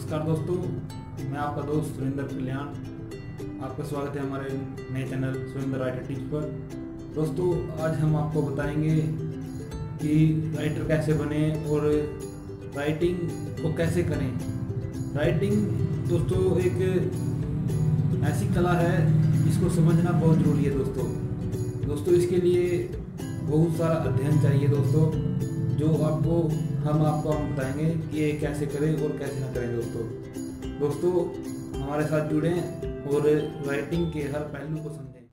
नमस्कार दोस्तों, मैं आपका दोस्त सुरेंद्र कल्याण। आपका स्वागत है हमारे नए चैनल सुरेंद्र राइटर टिप्स पर। दोस्तों, आज हम आपको बताएँगे कि राइटर कैसे बने और राइटिंग को कैसे करें। राइटिंग दोस्तों, एक ऐसी कला है, जिसको समझना बहुत ज़रूरी है दोस्तों। दोस्तों, इसके लिए बहुत सारा अध्ययन चाहिए दोस्तों। जो आपको, हम आपको हम बताएँगे कि ये कैसे करें और कैसे ना करें दोस्तों। दोस्तों, हमारे साथ जुड़ें और राइटिंग के हर पहलू को समझें।